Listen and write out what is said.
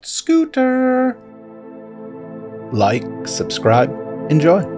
Scooter. Like, subscribe, enjoy.